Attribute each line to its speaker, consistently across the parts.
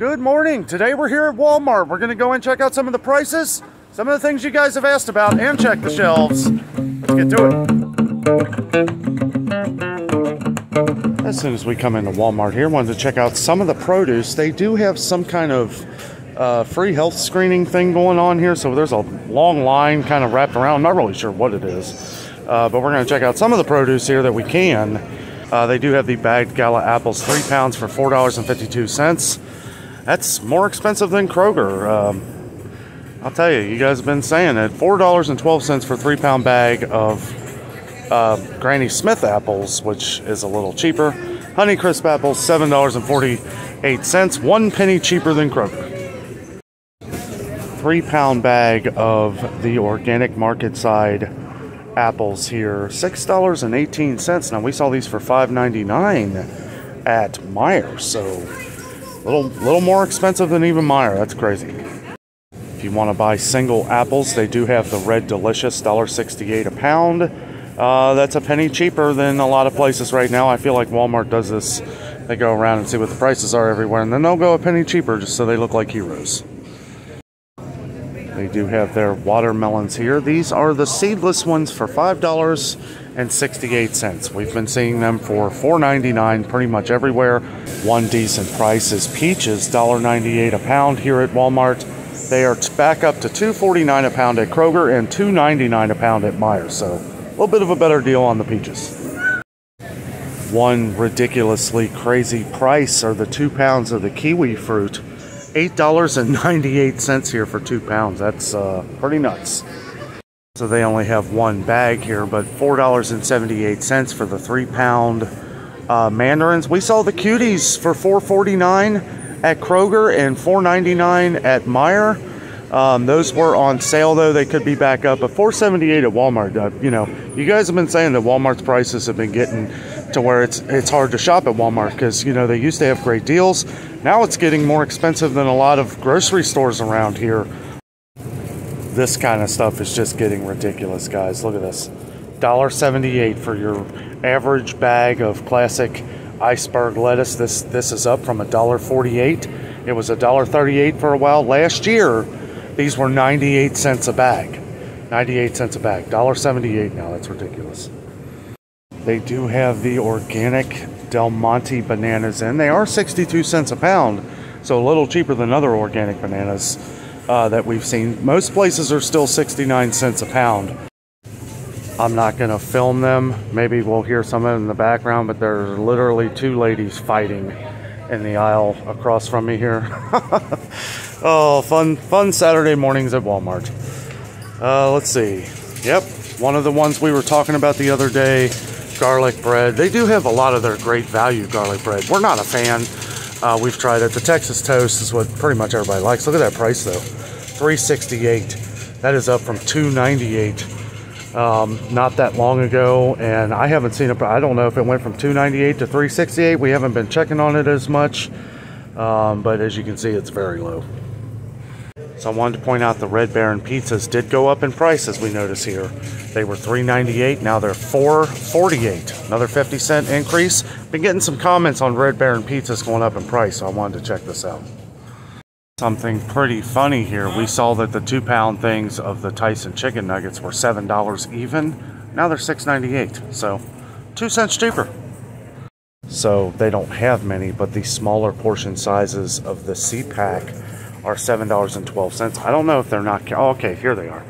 Speaker 1: Good morning. Today we're here at Walmart. We're going to go and check out some of the prices, some of the things you guys have asked about, and check the shelves. Let's get to it. As soon as we come into Walmart here, wanted to check out some of the produce. They do have some kind of uh, free health screening thing going on here, so there's a long line kind of wrapped around. I'm not really sure what it is, uh, but we're going to check out some of the produce here that we can. Uh, they do have the bagged gala apples, three pounds for four dollars and fifty-two cents. That's more expensive than Kroger. Um, I'll tell you, you guys have been saying it. Four dollars and twelve cents for a three-pound bag of uh, Granny Smith apples, which is a little cheaper. Honeycrisp apples, seven dollars and forty-eight cents, one penny cheaper than Kroger. Three-pound bag of the organic market side apples here, six dollars and eighteen cents. Now we saw these for five ninety-nine at Meijer, so little little more expensive than even Meijer. That's crazy. If you want to buy single apples, they do have the Red Delicious, $1.68 a pound. Uh, that's a penny cheaper than a lot of places right now. I feel like Walmart does this. They go around and see what the prices are everywhere, and then they'll go a penny cheaper just so they look like heroes. They do have their watermelons here. These are the seedless ones for $5.68. We've been seeing them for $4.99 pretty much everywhere. One decent price is peaches, $1.98 a pound here at Walmart. They are back up to $2.49 a pound at Kroger and $2.99 a pound at Meijer. So a little bit of a better deal on the peaches. One ridiculously crazy price are the two pounds of the kiwi fruit. $8.98 here for two pounds. That's uh, pretty nuts. So they only have one bag here, but $4.78 for the three pound uh, mandarins. We saw the cuties for $4.49 at Kroger and $4.99 at Meijer. Um, those were on sale though; they could be back up. But 4.78 at Walmart. Uh, you know, you guys have been saying that Walmart's prices have been getting to where it's it's hard to shop at Walmart because you know they used to have great deals. Now it's getting more expensive than a lot of grocery stores around here. This kind of stuff is just getting ridiculous, guys. Look at this. $1.78 for your average bag of classic iceberg lettuce. This this is up from $1.48. It was $1.38 for a while. Last year, these were 98 cents a bag. 98 cents a bag. $1.78 now. That's ridiculous. They do have the organic Del Monte bananas in. They are 62 cents a pound, so a little cheaper than other organic bananas uh, that we've seen. Most places are still 69 cents a pound. I'm not going to film them. Maybe we'll hear some of it in the background, but there's literally two ladies fighting in the aisle across from me here. oh, fun, fun Saturday mornings at Walmart. Uh, let's see. Yep, one of the ones we were talking about the other day, garlic bread. They do have a lot of their great value garlic bread. We're not a fan. Uh, we've tried it. The Texas toast is what pretty much everybody likes. Look at that price though, 368. That is up from 298 um, not that long ago, and I haven't seen it. I don't know if it went from 298 to 368. We haven't been checking on it as much, um, but as you can see, it's very low. So I wanted to point out the Red Baron pizzas did go up in price, as we notice here. They were 398, now they're 448. Another 50 cent increase. Been getting some comments on Red Baron pizzas going up in price, so I wanted to check this out. Something pretty funny here. We saw that the two pound things of the Tyson chicken nuggets were $7 even. Now they're $6.98, so two cents cheaper. So they don't have many, but the smaller portion sizes of the C pack are $7.12. I don't know if they're not. Oh, okay, here they are.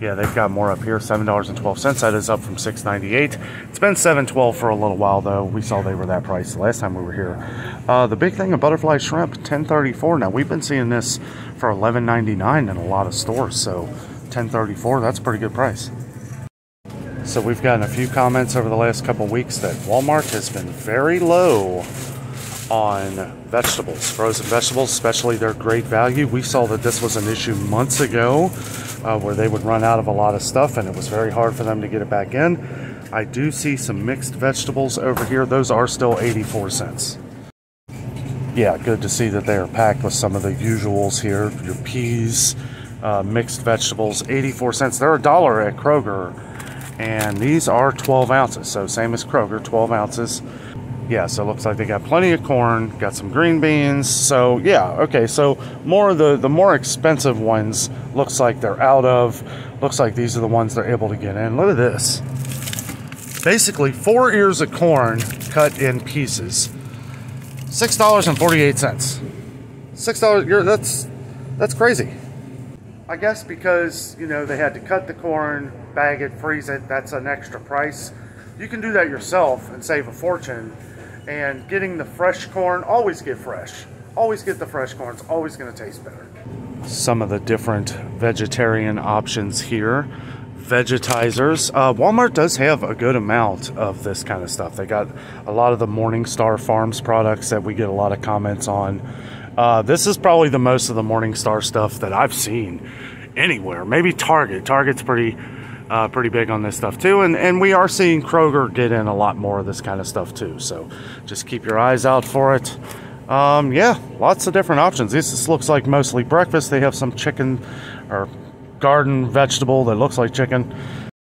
Speaker 1: Yeah, they've got more up here. $7.12. That is up from $6.98. It's been $7.12 for a little while, though. We saw they were that price the last time we were here. Uh, the big thing of butterfly shrimp, $10.34. Now, we've been seeing this for $11.99 in a lot of stores. So, $10.34, that's a pretty good price. So, we've gotten a few comments over the last couple weeks that Walmart has been very low on vegetables, frozen vegetables, especially their great value. We saw that this was an issue months ago uh, where they would run out of a lot of stuff and it was very hard for them to get it back in. I do see some mixed vegetables over here. Those are still 84 cents. Yeah, good to see that they are packed with some of the usuals here. Your peas, uh, mixed vegetables, 84 cents. They're a dollar at Kroger and these are 12 ounces. So same as Kroger, 12 ounces. Yeah, so it looks like they got plenty of corn, got some green beans. So yeah, okay. So more of the the more expensive ones looks like they're out of. Looks like these are the ones they're able to get in. Look at this. Basically, four ears of corn cut in pieces. Six dollars and forty-eight cents. Six dollars. That's that's crazy. I guess because you know they had to cut the corn, bag it, freeze it. That's an extra price. You can do that yourself and save a fortune and getting the fresh corn, always get fresh. Always get the fresh corn. It's always going to taste better. Some of the different vegetarian options here. Vegetizers. Uh, Walmart does have a good amount of this kind of stuff. They got a lot of the Morningstar Farms products that we get a lot of comments on. Uh, this is probably the most of the Morningstar stuff that I've seen anywhere. Maybe Target. Target's pretty uh, pretty big on this stuff too. And, and we are seeing Kroger get in a lot more of this kind of stuff too. So just keep your eyes out for it. Um, yeah, lots of different options. This, looks like mostly breakfast. They have some chicken or garden vegetable that looks like chicken.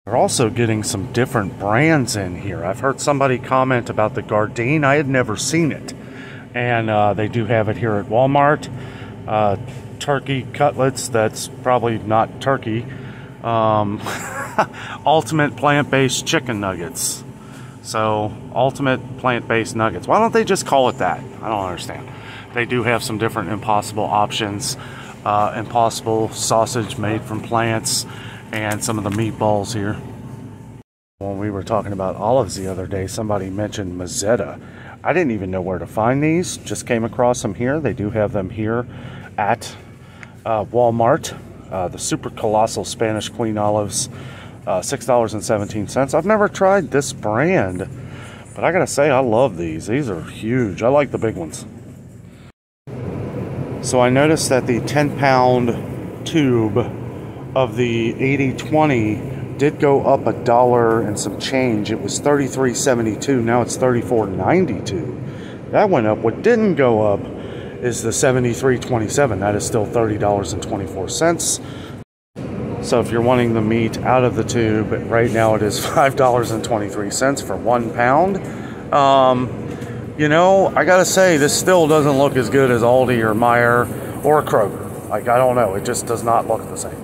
Speaker 1: They're also getting some different brands in here. I've heard somebody comment about the Gardein. I had never seen it. And uh, they do have it here at Walmart. Uh, turkey cutlets, that's probably not turkey. Um, ultimate plant-based chicken nuggets. So, ultimate plant-based nuggets. Why don't they just call it that? I don't understand. They do have some different impossible options. Uh, impossible sausage made from plants and some of the meatballs here. When we were talking about olives the other day, somebody mentioned Mezzetta. I didn't even know where to find these. Just came across them here. They do have them here at uh, Walmart. Uh, the super colossal Spanish Queen olives uh, $6.17. I've never tried this brand, but I gotta say, I love these. These are huge. I like the big ones. So I noticed that the 10 pound tube of the 8020 did go up a dollar and some change. It was 33.72. Now it's 34.92. That went up. What didn't go up is the 73.27. That is still $30.24. So if you're wanting the meat out of the tube, right now it is $5.23 for one pound. Um, you know, I gotta say, this still doesn't look as good as Aldi or Meijer or Kroger. Like, I don't know, it just does not look the same.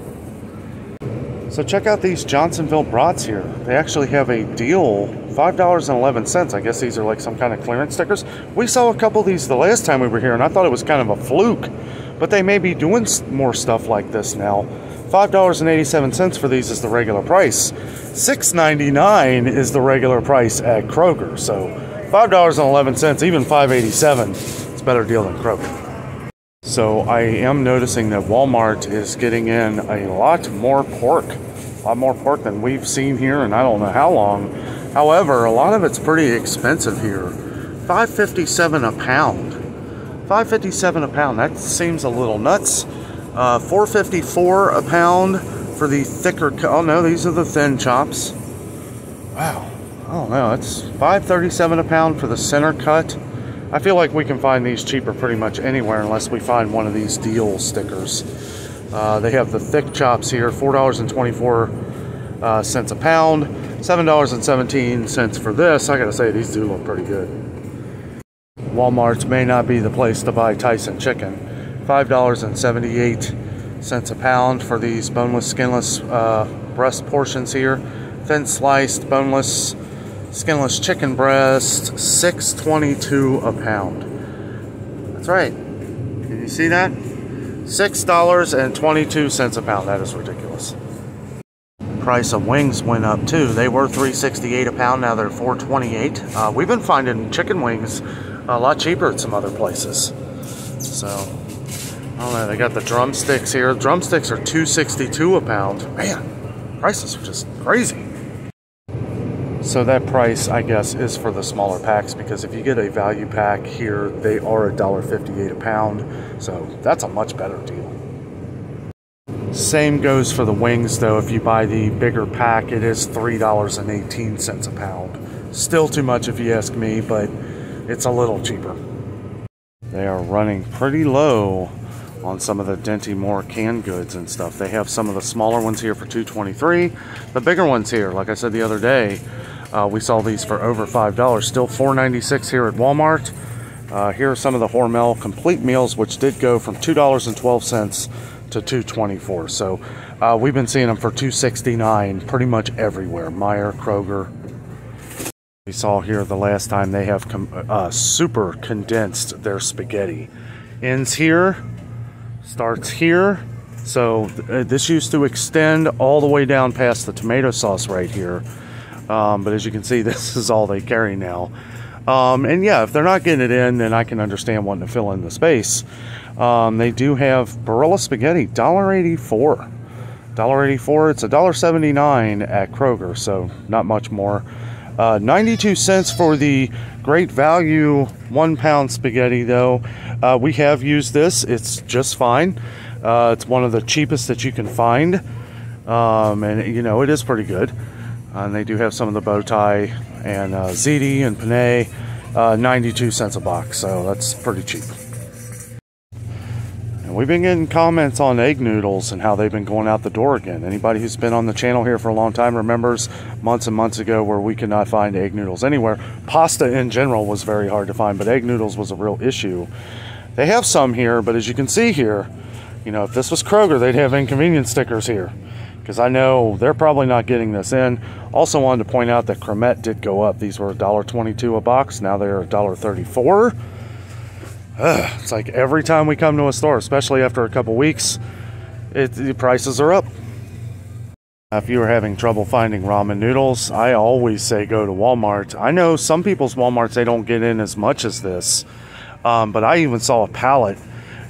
Speaker 1: So check out these Johnsonville brats here. They actually have a deal, $5.11. I guess these are like some kind of clearance stickers. We saw a couple of these the last time we were here, and I thought it was kind of a fluke. But they may be doing more stuff like this now. $5.87 for these is the regular price. $6.99 is the regular price at Kroger. So $5.11, even $5.87, it's a better deal than Kroger. So I am noticing that Walmart is getting in a lot more pork. A lot more pork than we've seen here and I don't know how long. However, a lot of it's pretty expensive here. 557 a pound. 557 a pound. That seems a little nuts. Uh, 454 a pound for the thicker. Oh no, these are the thin chops. Wow. I don't know. it's 537 a pound for the center cut. I feel like we can find these cheaper pretty much anywhere unless we find one of these deal stickers. Uh, they have the thick chops here, $4.24 uh, cents a pound, $7.17 for this. I gotta say, these do look pretty good. Walmart's may not be the place to buy Tyson chicken. $5.78 a pound for these boneless, skinless uh, breast portions here. Thin sliced, boneless, skinless chicken breast, $6.22 a pound. That's right. Can you see that? $6.22 a pound. That is ridiculous. Price of wings went up too. They were $3.68 a pound. Now they're $4.28. Uh, we've been finding chicken wings a lot cheaper at some other places. So I don't know, they got the drumsticks here. Drumsticks are 262 a pound. Man, prices are just crazy. So that price, I guess, is for the smaller packs because if you get a value pack here, they are $1.58 a pound. So that's a much better deal. Same goes for the wings though. If you buy the bigger pack, it is $3.18 a pound. Still too much if you ask me, but it's a little cheaper. They are running pretty low on some of the Dinty Moore canned goods and stuff. They have some of the smaller ones here for 223. The bigger ones here, like I said the other day, Uh, we saw these for over $5. Still $4.96 here at Walmart. Uh, here are some of the Hormel complete meals, which did go from $2.12 to $2.24. So uh, we've been seeing them for $2.69 pretty much everywhere. Meijer, Kroger. We saw here the last time they have uh, super condensed their spaghetti. Ends here, starts here. So th uh, this used to extend all the way down past the tomato sauce right here. Um, but as you can see, this is all they carry now. Um, and yeah, if they're not getting it in, then I can understand wanting to fill in the space. Um, they do have Barilla spaghetti, $1.84. $1.84. It's $1.79 at Kroger, so not much more. Uh, 92 cents for the great value one pound spaghetti, though. Uh, we have used this, it's just fine. Uh, it's one of the cheapest that you can find, um, and you know, it is pretty good. And they do have some of the bow tie and uh, ziti and penne, uh, 92 cents a box, so that's pretty cheap. And we've been getting comments on egg noodles and how they've been going out the door again. Anybody who's been on the channel here for a long time remembers months and months ago where we could not find egg noodles anywhere. Pasta in general was very hard to find, but egg noodles was a real issue. They have some here, but as you can see here, you know, if this was Kroger, they'd have inconvenience stickers here because I know they're probably not getting this in. Also wanted to point out that Creamette did go up. These were $1.22 a box. Now they're $1.34. Ugh, it's like every time we come to a store, especially after a couple weeks, it, the prices are up. If you are having trouble finding ramen noodles, I always say go to Walmart. I know some people's Walmarts, they don't get in as much as this, um, but I even saw a pallet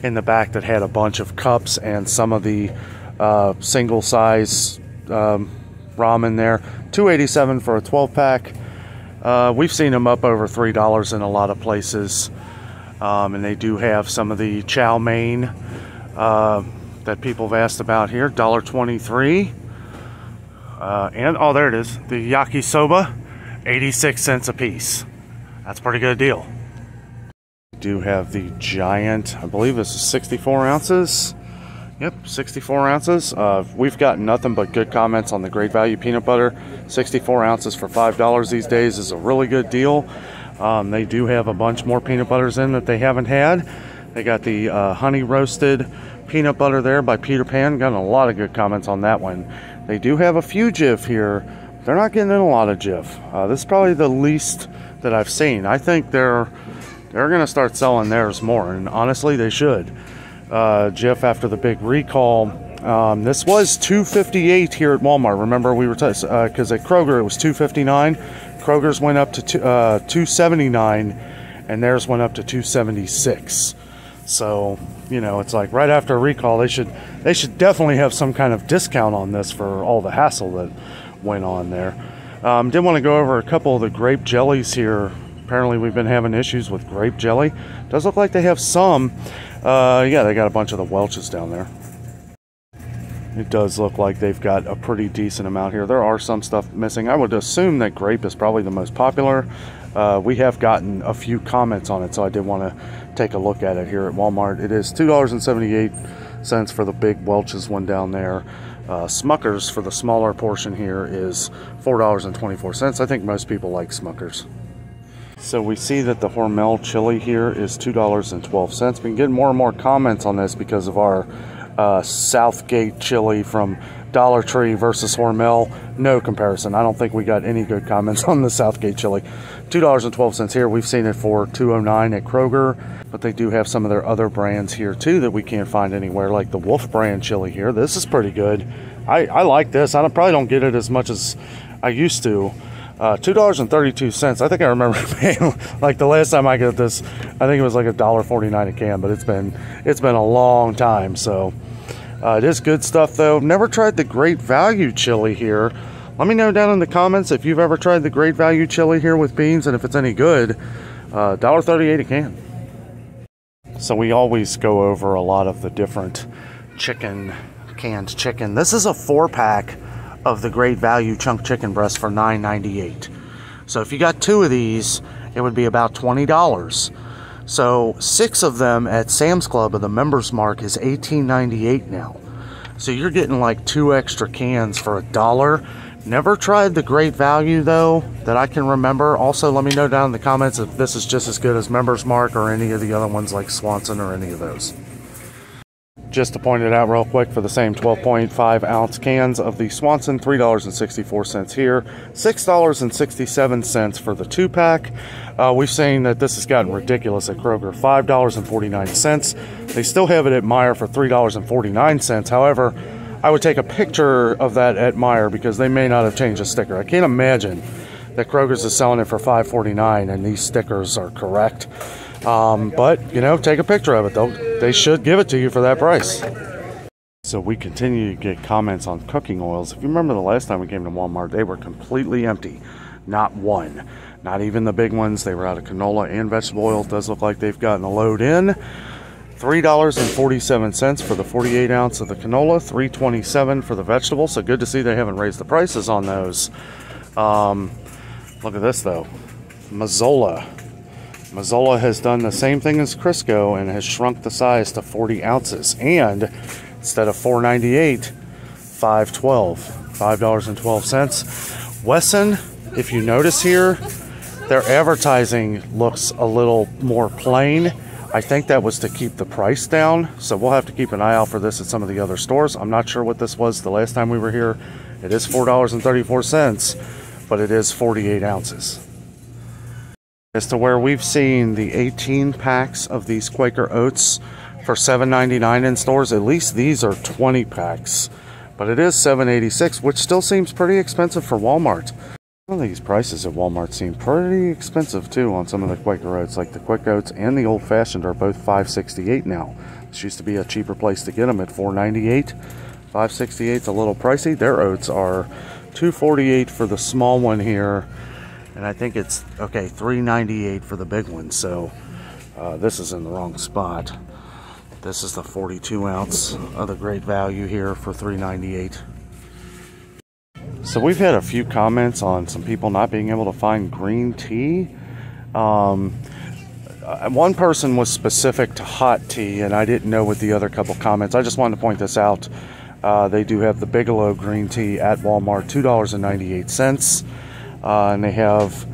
Speaker 1: in the back that had a bunch of cups and some of the uh, single size um, ramen there. 287 for a 12 pack. Uh, we've seen them up over $3 in a lot of places. Um, and they do have some of the chow mein uh, that people have asked about here. $1.23. Uh, and, oh, there it is. The yakisoba, 86 cents a piece. That's a pretty good deal. We do have the giant, I believe this is 64 ounces. Yep, 64 ounces. Uh, we've got nothing but good comments on the Great Value peanut butter. 64 ounces for $5 these days is a really good deal. Um, they do have a bunch more peanut butters in that they haven't had. They got the uh, honey roasted peanut butter there by Peter Pan. Got a lot of good comments on that one. They do have a few Jif here. They're not getting in a lot of Jif. Uh, this is probably the least that I've seen. I think they're they're going to start selling theirs more, and honestly, they should. Uh, after the big recall, um, this was 258 here at Walmart. Remember, we were because uh, at Kroger it was 259. Kroger's went up to uh, 279 and theirs went up to 276. So, you know, it's like right after a recall, they should they should definitely have some kind of discount on this for all the hassle that went on there. Um, did want to go over a couple of the grape jellies here. Apparently, we've been having issues with grape jelly. Does look like they have some. Uh, yeah, they got a bunch of the Welch's down there it does look like they've got a pretty decent amount here. There are some stuff missing. I would assume that grape is probably the most popular. Uh, we have gotten a few comments on it, so I did want to take a look at it here at Walmart. It is $2.78 for the big Welch's one down there. Uh, Smuckers for the smaller portion here is $4.24. I think most people like Smuckers. So we see that the Hormel chili here is $2.12. We've been getting more and more comments on this because of our uh, Southgate chili from Dollar Tree versus Hormel. No comparison. I don't think we got any good comments on the Southgate chili. $2.12 here. We've seen it for $2.09 at Kroger, but they do have some of their other brands here too that we can't find anywhere, like the Wolf brand chili here. This is pretty good. I, I like this. I don't, probably don't get it as much as I used to. Uh, two dollars and thirty-two cents. I think I remember paying like the last time I got this. I think it was like a dollar forty-nine a can, but it's been it's been a long time. So uh, it is good stuff though. Never tried the Great Value chili here. Let me know down in the comments if you've ever tried the Great Value chili here with beans and if it's any good. Uh, $1.38 a can. So we always go over a lot of the different chicken, canned chicken. This is a four pack of the Great Value chunk chicken breast for $9.98. So if you got two of these, it would be about $20. So six of them at Sam's Club of the members mark is $18.98 now. So you're getting like two extra cans for a dollar. Never tried the great value though that I can remember. Also, let me know down in the comments if this is just as good as Members Mark or any of the other ones like Swanson or any of those. Just to point it out real quick for the same 12.5 ounce cans of the Swanson, $3.64 here, $6.67 for the two pack. Uh, we've seen that this has gotten ridiculous at Kroger, $5.49. They still have it at Meijer for $3.49. However, I would take a picture of that at Meijer because they may not have changed the sticker. I can't imagine that Kroger's is selling it for $5.49 and these stickers are correct. Um, but you know, take a picture of it. They'll, they should give it to you for that price. So we continue to get comments on cooking oils. If you remember the last time we came to Walmart, they were completely empty. Not one. Not even the big ones. They were out of canola and vegetable oil. It does look like they've gotten a load in. $3.47 for the 48 ounce of the canola, $3.27 for the vegetable. So good to see they haven't raised the prices on those. Um, look at this though. Mazola. Mazola has done the same thing as Crisco and has shrunk the size to 40 ounces. And instead of $4.98, $5.12. $5.12. Wesson, if you notice here, their advertising looks a little more plain I think that was to keep the price down, so we'll have to keep an eye out for this at some of the other stores. I'm not sure what this was the last time we were here. It is $4.34, but it is 48 ounces. As to where we've seen the 18 packs of these Quaker Oats for $7.99 in stores, at least these are 20 packs. But it is $7.86, which still seems pretty expensive for Walmart. Some of these prices at Walmart seem pretty expensive too on some of the Quaker Oats. Like the Quick Oats and the Old Fashioned are both 5.68 now. This used to be a cheaper place to get them at 4.98. 5.68 is a little pricey. Their oats are 2.48 for the small one here, and I think it's okay 3.98 for the big one. So uh, this is in the wrong spot. This is the 42 ounce of the great value here for 3.98. So we've had a few comments on some people not being able to find green tea. Um, uh, one person was specific to hot tea, and I didn't know with the other couple comments. I just wanted to point this out. Uh, they do have the Bigelow green tea at Walmart, $2.98. Uh, and they have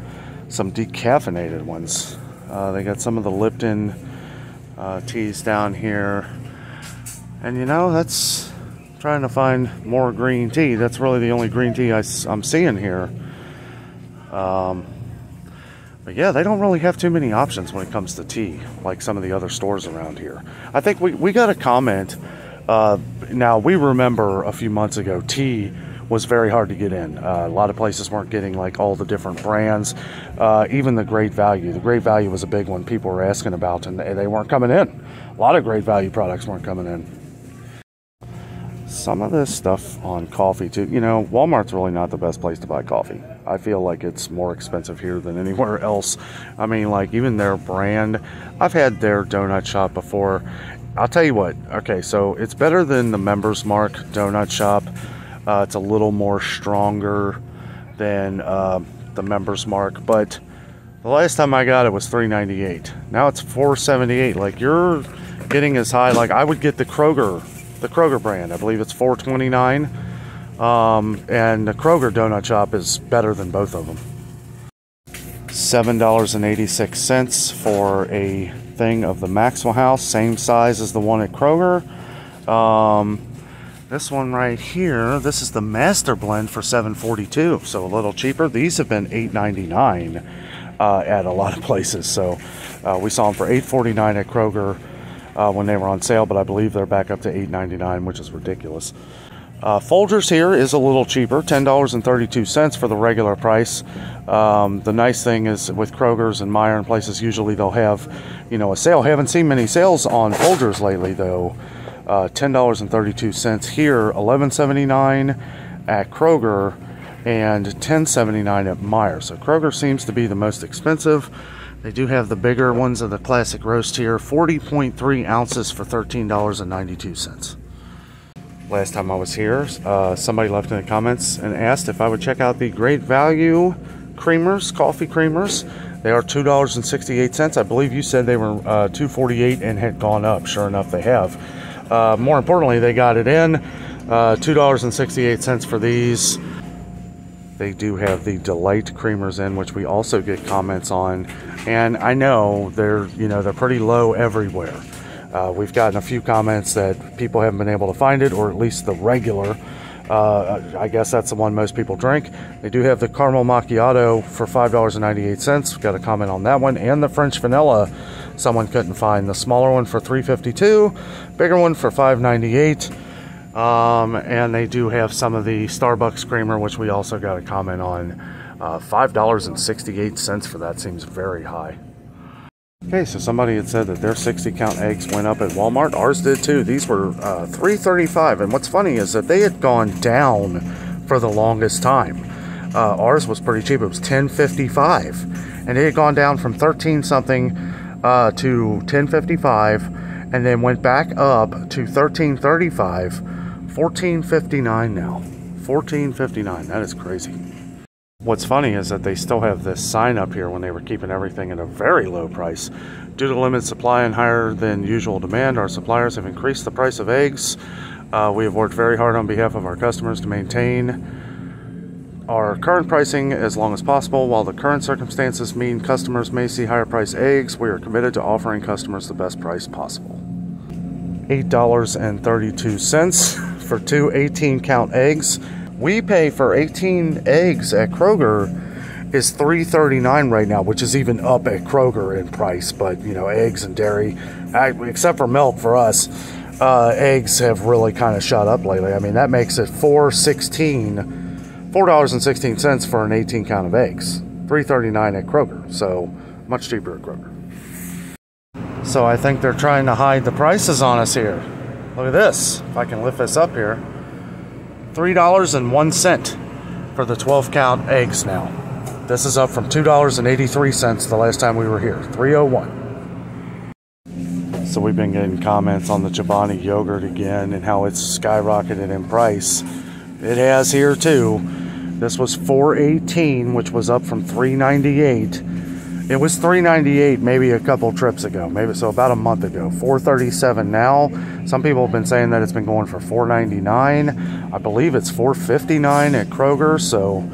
Speaker 1: some decaffeinated ones. Uh, they got some of the Lipton uh, teas down here. And you know, that's trying to find more green tea. That's really the only green tea I, am seeing here. Um, but yeah, they don't really have too many options when it comes to tea, like some of the other stores around here. I think we, we got a comment. Uh, now, we remember a few months ago, tea was very hard to get in. Uh, a lot of places weren't getting like all the different brands, uh, even the Great Value. The Great Value was a big one people were asking about, and they, they weren't coming in. A lot of Great Value products weren't coming in some of this stuff on coffee too. You know, Walmart's really not the best place to buy coffee. I feel like it's more expensive here than anywhere else. I mean, like even their brand, I've had their donut shop before. I'll tell you what. Okay, so it's better than the Members Mark donut shop. Uh, it's a little more stronger than uh, the Members Mark, but the last time I got it was 3.98. Now it's 4.78. Like you're getting as high. Like I would get the Kroger the Kroger brand. I believe it's 429. Um, and the Kroger donut shop is better than both of them. $7.86 for a thing of the Maxwell House, same size as the one at Kroger. Um, this one right here, this is the Master Blend for 742, so a little cheaper. These have been 8.99 uh, at a lot of places. So uh, we saw them for 8.49 at Kroger uh, when they were on sale, but I believe they're back up to $8.99, which is ridiculous. Uh, Folgers here is a little cheaper, $10.32 for the regular price. Um, the nice thing is with Kroger's and Meijer and places, usually they'll have, you know, a sale. Haven't seen many sales on Folgers lately, though. Uh, $10.32 here, $11.79 at Kroger, and $10.79 at Meijer. So Kroger seems to be the most expensive. They do have the bigger ones of the classic roast here, 40.3 ounces for $13.92. Last time I was here, uh, somebody left in the comments and asked if I would check out the Great Value creamers, coffee creamers. They are $2.68. I believe you said they were uh, $2.48 and had gone up. Sure enough, they have. Uh, more importantly, they got it in. Uh, $2.68 for these. They do have the Delight creamers in, which we also get comments on. And I know they're, you know, they're pretty low everywhere. Uh, we've gotten a few comments that people haven't been able to find it, or at least the regular. Uh, I guess that's the one most people drink. They do have the caramel macchiato for $5.98. Got a comment on that one. And the French vanilla, someone couldn't find. The smaller one for $3.52, bigger one for $5.98. Um, and they do have some of the Starbucks creamer, which we also got a comment on. Uh, $5.68 for that seems very high. Okay, so somebody had said that their 60 count eggs went up at Walmart. Ours did too. These were uh, 3.35, and what's funny is that they had gone down for the longest time. Uh, ours was pretty cheap. It was 10.55, and it had gone down from 13 something uh, to 10.55, and then went back up to 13.35 14.59 now. 14.59. That is crazy. What's funny is that they still have this sign up here when they were keeping everything at a very low price. Due to limited supply and higher than usual demand, our suppliers have increased the price of eggs. Uh, we have worked very hard on behalf of our customers to maintain our current pricing as long as possible. While the current circumstances mean customers may see higher price eggs, we are committed to offering customers the best price possible. $8.32 for two 18 count eggs. We pay for 18 eggs at Kroger is 3.39 right now, which is even up at Kroger in price. But you know, eggs and dairy, except for milk for us, uh, eggs have really kind of shot up lately. I mean, that makes it 4.16, four dollars and sixteen cents for an 18 count of eggs. 3.39 at Kroger, so much cheaper at Kroger. So I think they're trying to hide the prices on us here. Look at this. If I can lift this up here. $3.01 for the 12 count eggs now. This is up from $2.83 the last time we were here. 301. So we've been getting comments on the Chobani yogurt again and how it's skyrocketed in price. It has here too. This was 418, which was up from 398 it was 398 maybe a couple trips ago, maybe so about a month ago. 437 now. Some people have been saying that it's been going for 499. I believe it's 459 at Kroger. So,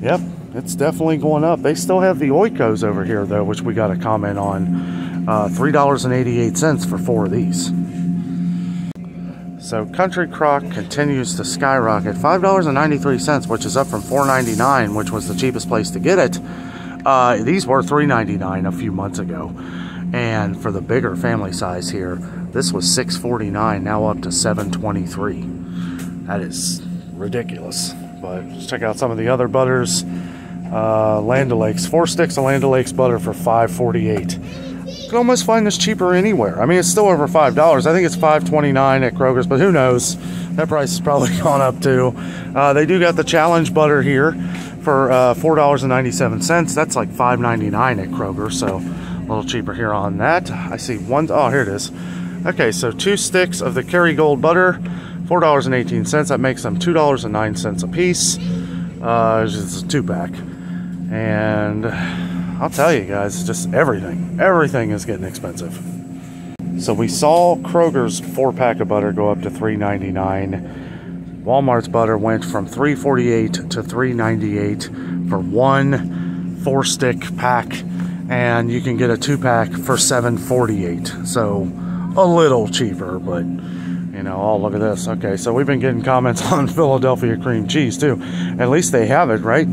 Speaker 1: yep, it's definitely going up. They still have the Oikos over here though, which we got a comment on. Uh, $3.88 for four of these. So Country Crock continues to skyrocket. $5.93, which is up from $4.99, which was the cheapest place to get it. Uh, these were $3.99 a few months ago. And for the bigger family size here, this was $6.49, now up to $7.23. That is ridiculous. But let's check out some of the other butters. Uh, Land O'Lakes, four sticks of Land O'Lakes butter for $5.48. You can almost find this cheaper anywhere. I mean, it's still over $5. I think it's $5.29 at Kroger's, but who knows? That price has probably gone up too. Uh, they do got the challenge butter here for uh, $4.97. That's like $5.99 at Kroger, so a little cheaper here on that. I see one, oh, here it is. Okay, so two sticks of the Kerrygold butter, $4.18. That makes them $2.09 a piece. Uh, it's a two pack. And I'll tell you guys, just everything, everything is getting expensive. So we saw Kroger's four pack of butter go up to $3.99. Walmart's butter went from 348 to 398 for one four stick pack and you can get a two pack for 748 so a little cheaper but you know oh look at this. Okay so we've been getting comments on Philadelphia cream cheese too. At least they have it right?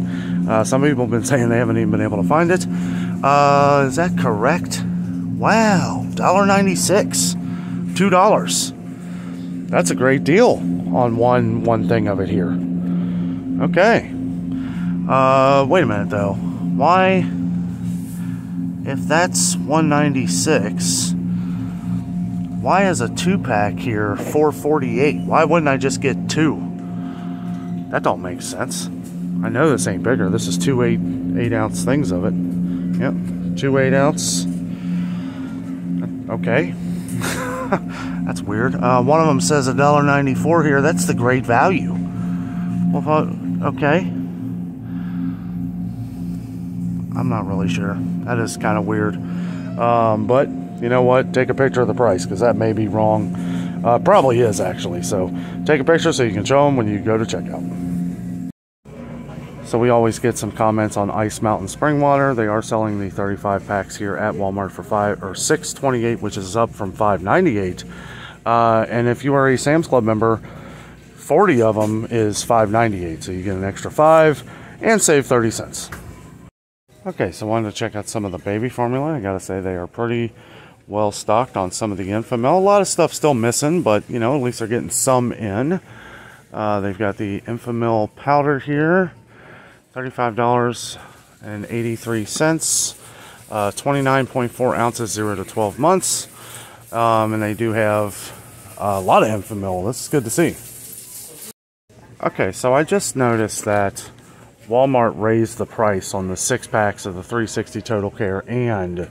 Speaker 1: Uh, some people have been saying they haven't even been able to find it. Uh, is that correct wow $1.96 two dollars that's a great deal on one one thing of it here. Okay. Uh, wait a minute though. Why, if that's 196, why is a two pack here 448? Why wouldn't I just get two? That don't make sense. I know this ain't bigger. This is two eight eight ounce things of it. Yep, two eight ounce. Okay. That's weird. Uh, one of them says $1.94 here. That's the great value. Well, okay. I'm not really sure. That is kind of weird. Um, but you know what? Take a picture of the price because that may be wrong. Uh, probably is actually. So take a picture so you can show them when you go to checkout. So we always get some comments on Ice Mountain Spring Water. They are selling the 35 packs here at Walmart for five or 6.28, which is up from 5.98. Uh, and if you are a Sam's Club member, 40 of them is 5.98. So you get an extra five and save 30 cents. Okay, so I wanted to check out some of the baby formula. I gotta say they are pretty well stocked on some of the Enfamil. A lot of stuff still missing, but you know, at least they're getting some in. Uh, they've got the Enfamil powder here. $35.83. Uh, 29.4 ounces, 0 to 12 months. Um, and they do have a lot of Enfamil. This is good to see. Okay, so I just noticed that Walmart raised the price on the six packs of the 360 Total Care and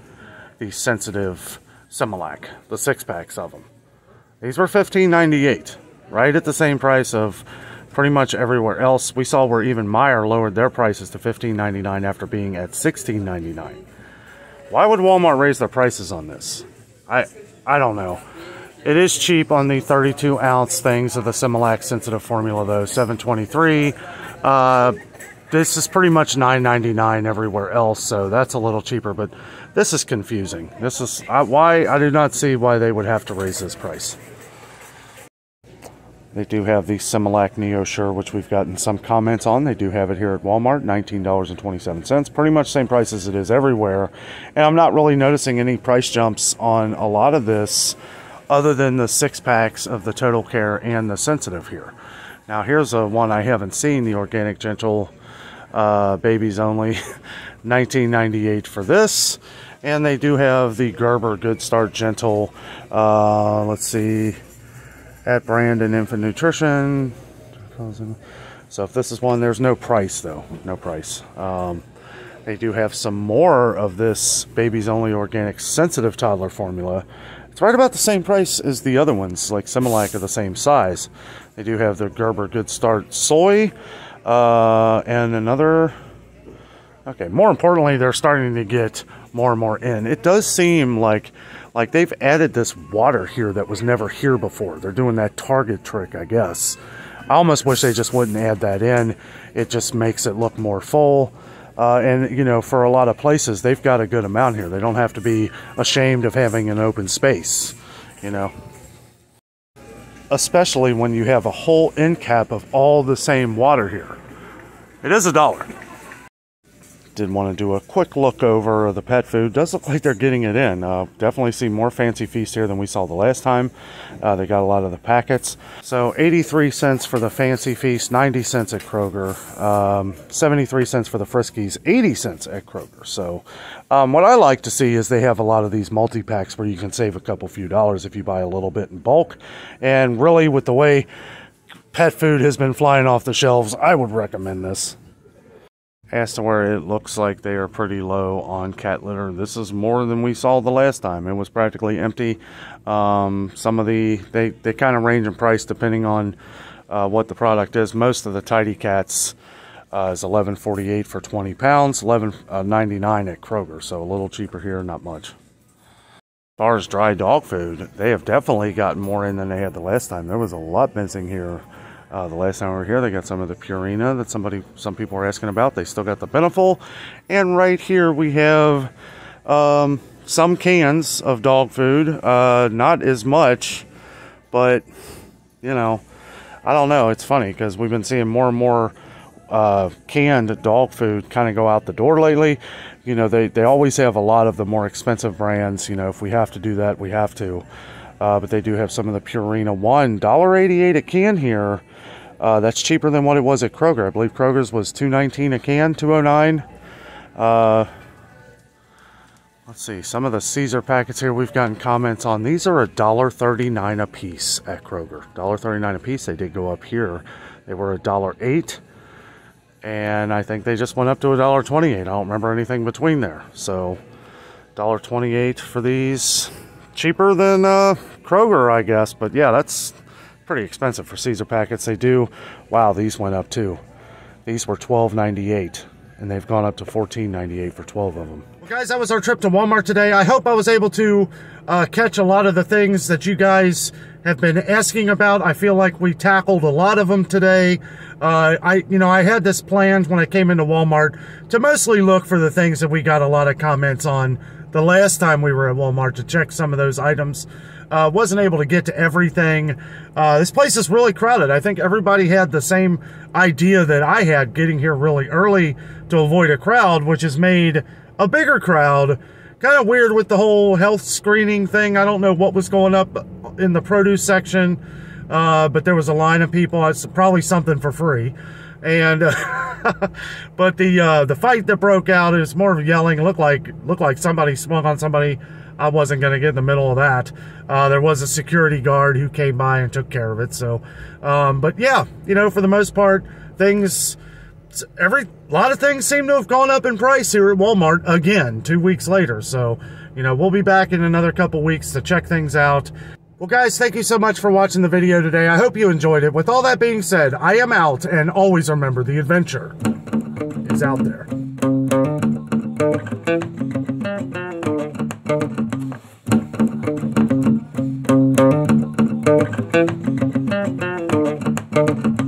Speaker 1: the Sensitive Similac, the six packs of them. These were $15.98, right at the same price of pretty much everywhere else. We saw where even Meijer lowered their prices to $15.99 after being at $16.99. Why would Walmart raise their prices on this? I I don't know. It is cheap on the 32 ounce things of the Similac sensitive formula though, 723. Uh, this is pretty much 9.99 everywhere else, so that's a little cheaper. But this is confusing. This is uh, why I do not see why they would have to raise this price. They do have the Similac NeoSure, which we've gotten some comments on. They do have it here at Walmart, $19.27. Pretty much same price as it is everywhere. And I'm not really noticing any price jumps on a lot of this other than the six packs of the Total Care and the Sensitive here. Now here's a one I haven't seen, the Organic Gentle uh, Baby's Only, 1998 for this. And they do have the Gerber Good Start Gentle, uh, let's see, at Brandon Infant Nutrition. So if this is one, there's no price though, no price. Um, they do have some more of this Baby's Only Organic Sensitive Toddler Formula. It's right about the same price as the other ones, like Similac are the same size. They do have the Gerber Good Start Soy uh, and another. Okay, more importantly, they're starting to get more and more in. It does seem like like they've added this water here that was never here before. They're doing that target trick, I guess. I almost wish they just wouldn't add that in. It just makes it look more full. Uh, and, you know, for a lot of places, they've got a good amount here. They don't have to be ashamed of having an open space, you know. Especially when you have a whole end cap of all the same water here. It is a dollar did want to do a quick look over the pet food. Does look like they're getting it in. Uh, definitely see more Fancy Feast here than we saw the last time. Uh, they got a lot of the packets. So 83 cents for the Fancy Feast, 90 cents at Kroger, um, 73 cents for the Friskies, 80 cents at Kroger. So um, what I like to see is they have a lot of these multi-packs where you can save a couple few dollars if you buy a little bit in bulk. And really with the way pet food has been flying off the shelves, I would recommend this as to where it looks like they are pretty low on cat litter. This is more than we saw the last time. It was practically empty. Um, some of the, they, they kind of range in price depending on uh, what the product is. Most of the Tidy Cats uh, is 11.48 for 20 pounds, 11.99 uh, at Kroger, so a little cheaper here, not much. As far as dry dog food, they have definitely gotten more in than they had the last time. There was a lot missing here uh, the last time we were here, they got some of the Purina that somebody, some people were asking about. They still got the Beneful, and right here we have um, some cans of dog food. Uh, not as much, but you know, I don't know. It's funny because we've been seeing more and more uh, canned dog food kind of go out the door lately. You know, they they always have a lot of the more expensive brands. You know, if we have to do that, we have to. Uh, but they do have some of the Purina one dollar eighty eight a can here. Uh, that's cheaper than what it was at Kroger. I believe Kroger's was 2.19 a can, 2.09. Uh, let's see. Some of the Cesar packets here we've gotten comments on. These are $1.39 a piece at Kroger. $1.39 a piece. They did go up here. They were $1.08. And I think they just went up to $1.28. I don't remember anything between there. So $1.28 for these. Cheaper than uh, Kroger, I guess. But yeah, that's pretty expensive for Cesar packets. They do. Wow, these went up too. These were $12.98 and they've gone up to $14.98 for 12 of them. Well, guys, that was our trip to Walmart today. I hope I was able to uh, catch a lot of the things that you guys have been asking about. I feel like we tackled a lot of them today. Uh, I, you know, I had this planned when I came into Walmart to mostly look for the things that we got a lot of comments on the last time we were at Walmart to check some of those items. Uh, wasn't able to get to everything. Uh, this place is really crowded. I think everybody had the same idea that I had getting here really early to avoid a crowd, which has made a bigger crowd. Kind of weird with the whole health screening thing. I don't know what was going up in the produce section, uh, but there was a line of people. It's probably something for free. And uh, but the uh, the fight that broke out is more of yelling. Looked like looked like somebody swung on somebody I wasn't going to get in the middle of that. Uh, there was a security guard who came by and took care of it. So, um, but yeah, you know, for the most part, things, every, a lot of things seem to have gone up in price here at Walmart again, two weeks later. So, you know, we'll be back in another couple weeks to check things out. Well, guys, thank you so much for watching the video today. I hope you enjoyed it. With all that being said, I am out, and always remember the adventure is out there. Thank you.